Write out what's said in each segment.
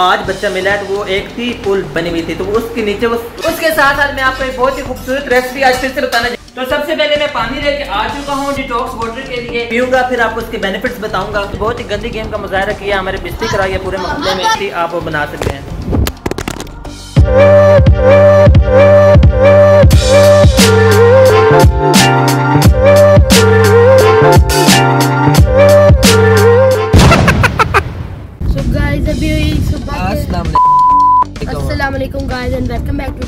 आज बच्चा मिला है तो वो एक थी पुल बनी हुई थी। तो उसके नीचे वो उसके साथ साथ मैं आपको एक बहुत ही खूबसूरत रेसिपी आज फिर से बताना तो सबसे पहले मैं पानी लेके आ चुका हूँ डिटॉक्स वाटर के लिए पीऊँगा, फिर आपको उसके बेनिफिट्स बताऊँगा। तो बहुत ही गंदी गेम का मुजाहरा किया, हमारे बिस्ती कराई है पूरे मोहल्ले में आप बना सकते हैं।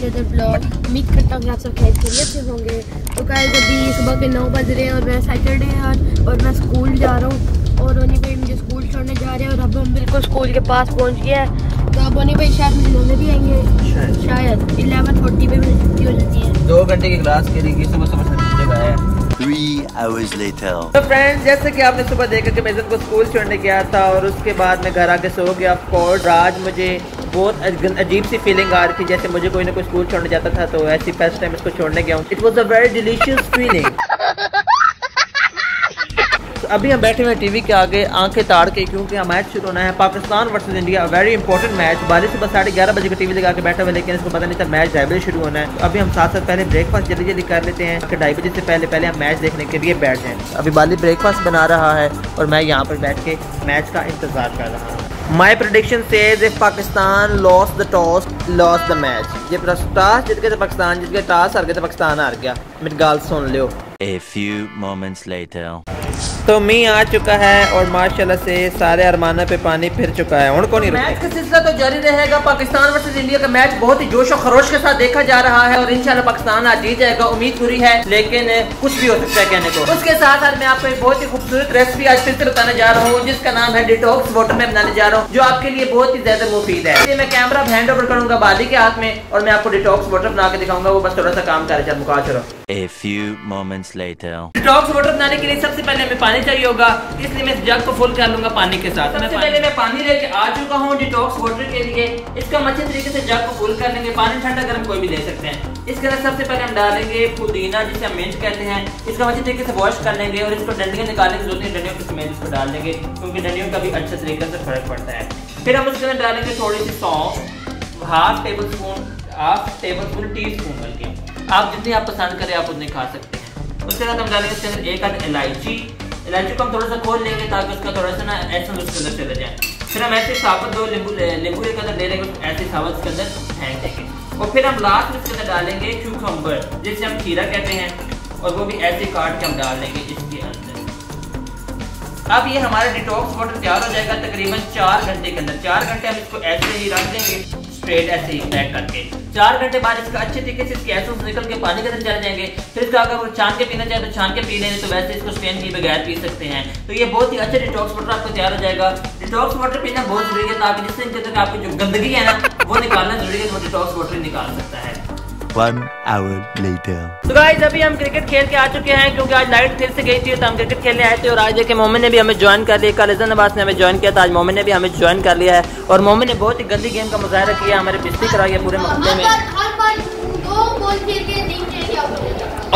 अदर ब्लॉग उम्मीद करता हूँ आप सब खैर खैरियत से होंगे। तो गाइस अभी सुबह के नौ बज रहे हैं और मैं सैटरडे है आज और मैं स्कूल जा रहा हूँ। और उन्हीं भाई मुझे स्कूल छोड़ने जा रहे हैं और अब हम बिल्कुल स्कूल के पास पहुँच गए हैं। तो अब उन्हीं भाई शायद मुझे लेने भी आएँगे। शायद। इलेवन फोर्टी पे मेरी छुट्टी हो जाती है दो घंटे की क्लास के लिए सुबह सुबह से जगह है। Three hours later. तो फ्रेंड्स जैसे कि आपने सुबह देखा कि मैं को स्कूल छोड़ने गया था और उसके बाद मैं घर आके सो गया। कोर्ट आज मुझे बहुत अजीब सी फीलिंग आ रही थी, जैसे मुझे कोई ना कोई स्कूल छोड़ने जाता था तो ऐसी फ़र्स्ट टाइम इसको छोड़ने गया हूँ। It was a very delicious feeling अभी हम बैठे हुए हैं टीवी के आगे, आँखें ताड़ के, क्योंकि हम मैच शुरू होना है Pakistan versus India very important match बारिश सुबह साढ़े ग्यारह बजे का टीवी लगा के बैठे हुए लेकिन इसको पता नहीं था मैच ढाई बजे शुरू होना है। तो अभी हम साथ साथ पहले ब्रेकफास्ट जल्दी जल्दी कर लेते हैं कि ढाई बजे से पहले पहले हम मैच देखने के लिए बैठ जाएँ। अभी बाली ब्रेकफास्ट बना रहा है, और मैं यहाँ पर बैठ के मैच का इंतज़ार कर रहा हूँ। My prediction says if Pakistan loss the toss loss the match जब टॉस जीत गए तो पाकिस्तान जीत गए टॉस हार गए तो पाकिस्तान हार गया मेरी गाल सुन लियो A few moments later. तो मी आ चुका है और माशाल्लाह से सारे अरमाना पे पानी फिर चुका है। उनको नहीं मैच का सिलसिला तो जारी रहेगा। पाकिस्तान वर्सेज इंडिया का मैच बहुत ही जोश और खरोश के साथ देखा जा रहा है और इंशाल्लाह पाकिस्तान आज जीत जाएगा उम्मीद पूरी है। लेकिन कुछ भी हो सकता है कहने को। उसके साथ साथ मैं आपको एक बहुत ही खूबसूरत रेसिपी आज फिर से बताने जा रहा हूँ जिसका नाम है डिटॉक्स वाटर में बनाने जा रहा हूँ जो आपके लिए बहुत ही ज़्यादा मुफीद है। मैं कैमरा हैंड ओवर करूँगा बाली के हाथ में और मैं आपको डिटॉक्स वाटर बना के दिखाऊँगा। वो बस थोड़ा सा काम कर मुका चलो A few moments later. Detox water बनाने के लिए सबसे पहले हमें पानी चाहिए होगा इसलिए मैं इस जग को फुल कर लूँगा पानी के साथ। सबसे पहले मैं पानी लेके आ चुका हूँ डिटॉक्स वाटर के लिए। इसका अच्छे तरीके से जग को फुल कर लेंगे। पानी ठंडा गर्म कोई भी ले सकते हैं। इसके अंदर सबसे पहले हम डालेंगे पुदीना जिसे हम मिंच कहते हैं। इसका अच्छे तरीके से वॉश कर लेंगे और इसको डंडियाँ निकालेंगे दो तीन डंडियों के समेत इसको डाल देंगे क्योंकि डंडियों का भी अच्छे तरीके से फ़र्क पड़ता है। फिर हम उसके अंदर डालेंगे थोड़ी सी सौंफ half tablespoon half tablespoon teaspoon बल्कि आप जितनी आप पसंद करें, आप उतने खा सकते हैं। उसके बाद हम डालेंगे इसके अंदर एक आध इलायची इलायची को हम थोड़ा सा खोल लेंगे ताकि उसका थोड़ा सा ना ऐसा उसके अंदर चले जाए। फिर हम ऐसे साबुत दो नींबू नींबू के अंदर ले लेंगे, ऐसे साबुत इसके अंदर फेंक देंगे। और फिर हम लास्ट में इसके अंदर डालेंगे क्यूकम्बर जिसे हम खीरा कहते हैं, और वो भी ऐसे काट के हम डाल लेंगे इसके अंदर। अब ये हमारा डिटॉक्स वाटर तैयार हो जाएगा तकरीबन चार घंटे के अंदर। चार घंटे हम इसको ऐसे ही रख देंगे। स्ट्रेट ऐसे ही पैक करके। चार घंटे बाद इसका अच्छे तरीके से इसके एसेंस निकल के पानी के अंदर चले जाएँगे। फिर इसका अगर वो छान के पीना चाहे तो छान के पी लेंगे तो वैसे इसको स्ट्रेन के बगैर पी सकते हैं। तो ये बहुत ही अच्छा डिटॉक्स वाटर आपको तैयार हो जाएगा। डिटॉक्स वाटर पीना बहुत ज़रूरी है ताकि जिससे इनके अंदर आपकी जो गंदगी है ना, वो निकालना ज़रूरी है तो डिटॉक्स वाटर निकाल सकता है। One hour later. तो गाइस अभी हम क्रिकेट खेल के आ चुके हैं क्योंकि आज लाइट फिर से गई थी तो हम क्रिकेट खेलने आए थे और आज देखे मोमिन ने भी हमें ज्वाइन कर लिया। कल इजन अब्बास ने हमें ज्वाइन किया था आज मोमिन ने भी हमें ज्वाइन कर लिया है। और मोमिन ने बहुत ही गंदी गेम का मुजाहरा किया हमारे बिस्ती करा गया पूरे मोहल्ले में।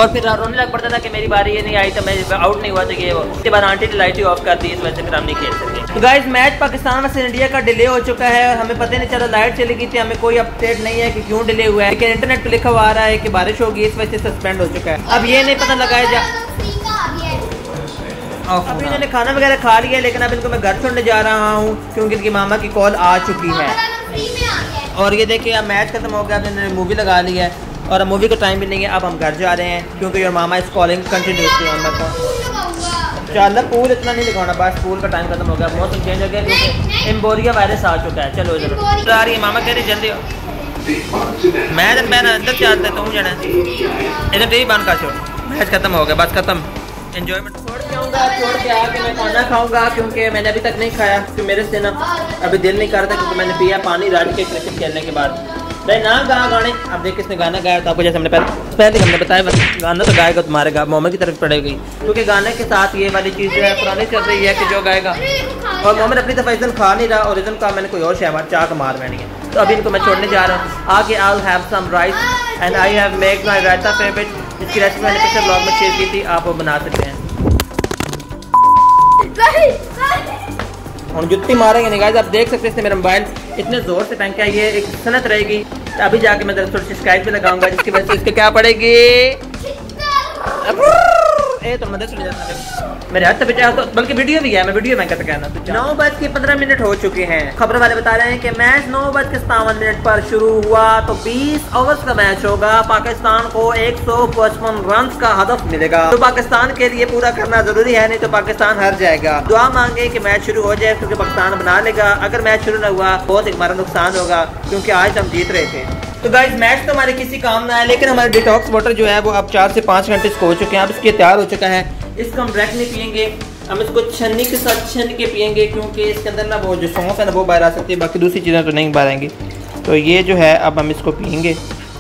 और फिर रोने लग पड़ता था कि मेरी बारी ये नहीं आई तो मैं आउट नहीं हुआ तो ये उसके बाद आंटी ने लाइट ही ऑफ़ कर दी इस वजह से फिर हम नहीं खेल सकते तो guys match Pakistan versus India का डिले हो चुका है और हमें पता नहीं चला लाइट चली गई थी हमें कोई अपडेट नहीं है कि क्यों डिले हुआ है। लेकिन इंटरनेट पे लिखा हुआ आ रहा है कि बारिश होगी इस वजह से सस्पेंड हो चुका है। अब ये नहीं पता लगाया जा अभी इन्होंने खाना वगैरह खा लिया है लेकिन अब इनको मैं घर छोड़ने जा रहा हूँ क्योंकि इनकी मामा की कॉल आ चुकी है। और ये देखिए अब मैच खत्म हो गया अब इन्होंने मूवी लगा ली है। और मूवी का टाइम भी नहीं है, अब हम घर जा रहे हैं, क्योंकि your mama is calling continuously on my phone चल पूल इतना नहीं दिखाना बस पूल का टाइम खत्म हो गया, मौसम चेंज हो गया, क्योंकि एम्बोरिया वायरस आ चुका है। चलो इधर। आ रही है मामा कह रही जल्दी मैं तो मैं अंदर चलता तुम जाना इधर टीवी बंद कर छोड़। मैच खत्म हो गया, बस खत्म। एंजॉयमेंट छोड़ के आऊँगा, छोड़ के आके मैं खाना खाऊँगा, क्योंकि मैंने अभी तक नहीं खाया, क्योंकि मेरे से ना, अभी दिल नहीं कर रहा क्योंकि मैंने पिया पानी रात के क्रिकेट खेलने के बाद। नहीं ना गा गाने अब देख किसने गाना गाया था? आपको जैसे हमने पहले पहले हमने बताया गाना तो गाएगा तुम्हारे गा मोहम्मद की तरफ़ पड़ेगी क्योंकि गाने के साथ ये वाली चीज़ जो है पुरानी चल रही है कि जो गाएगा। और मोहम्मद अपनी तरफ़ इजन खा नहीं रहा और इजन का मैंने कोई और शहर चाह का मार मैंने है तो अभी इनको मैं छोड़ने जा रहा हूँ। आगे I have some rice and I have make my raita favourite इसकी रेसिपी मैंने पिछले ब्लॉग में शेयर की थी आप वो बना सकते हैं। हम जुत्ती मारेंगे नहीं गाइस आप देख सकते हैं मेरा मोबाइल इतने ज़ोर से फेंका ये एक सनत रहेगी। तो अभी जाके मैं सी शिकायत भी लगाऊँगा, जिसकी वजह से इसके क्या पड़ेगी? मेरे हाथ पे तो बल्कि वीडियो भी है मैं वीडियो में कहना नौ बज के पंद्रह मिनट हो चुके हैं खबर वाले बता रहे हैं कि मैच नौ बज के सतावन मिनट पर शुरू हुआ तो 20 ओवर्स का मैच होगा पाकिस्तान को एक सौ पचपन रन का हदफ मिलेगा तो पाकिस्तान के लिए पूरा करना ज़रूरी है नहीं तो पाकिस्तान हार जाएगा दुआ मांगे की मैच शुरू हो जाए क्योंकि पाकिस्तान बना लेगा अगर मैच शुरू न हुआ बहुत एक हमारा नुकसान होगा क्योंकि आज हम जीत रहे थे तो गाइज़ मैच तो हमारे किसी काम ना है लेकिन हमारे डिटॉक्स वाटर जो है, वो अब चार से पाँच घंटे इसको हो चुके हैं। अब इसके तैयार हो चुका है। इसको हम डायरेक्ट नहीं पियेंगे। हम इसको छन्नी के साथ छन के पियेंगे, क्योंकि इसके अंदर ना वो जो सौंफ है ना, वो बाहर आ सकती है। बाकी दूसरी चीज़ें तो नहीं बाहर आएँगी। तो ये जो है, अब हम इसको पियेंगे।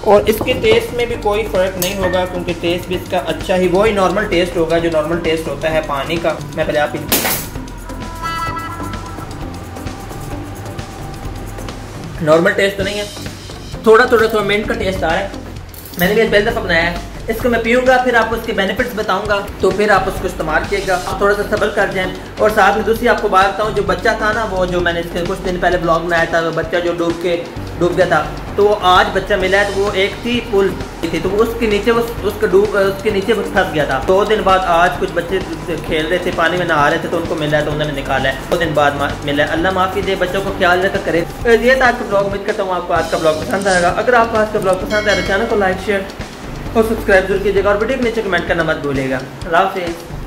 और इसके टेस्ट में भी कोई फ़र्क नहीं होगा, क्योंकि टेस्ट भी इसका अच्छा ही, वही नॉर्मल टेस्ट होगा, जो नॉर्मल टेस्ट होता है पानी का। मैं पहले आप नॉर्मल टेस्ट तो नहीं है। थोड़ा थोड़ा थोड़ा मिनट का टेस्ट आ रहा है। मैंने भी पहले दफ़ा बनाया है। इसको मैं पीऊँगा, फिर आपको उसके बेनिफिट्स बताऊँगा। तो फिर आप उसको इस्तेमाल किएगा आप थोड़ा सा सबर कर जाएँ। और साथ में दूसरी आपको बात बताऊँ, जो बच्चा था ना, वो जो मैंने इसके कुछ दिन पहले ब्लॉग में आया था, वो बच्चा जो डूब के, डूब गया था। तो आज बच्चा मिला है तो वो एक थी पुल थी तो उसके नीचे उस उसके डूब उसके नीचे वो फंस गया था। दो दिन बाद आज कुछ बच्चे खेल रहे थे, पानी में नहा रहे थे तो उनको मिला है तो उन्होंने निकाला है। दो दिन बाद मिला है। अल्लाह माफ़ कीजिए, बच्चों को ख्याल रखा करे। ये था आज का ब्लॉग, उम्मीद करता हूँ आपको आज का ब्लॉग पसंद आएगा अगर आपको आज का ब्लॉग पसंद आया तो चैनल को लाइक, शेयर और सब्सक्राइब ज़रूर कीजिएगा और वीडियो के नीचे कमेंट करना मत भूलेगा